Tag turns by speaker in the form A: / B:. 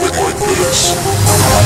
A: like this.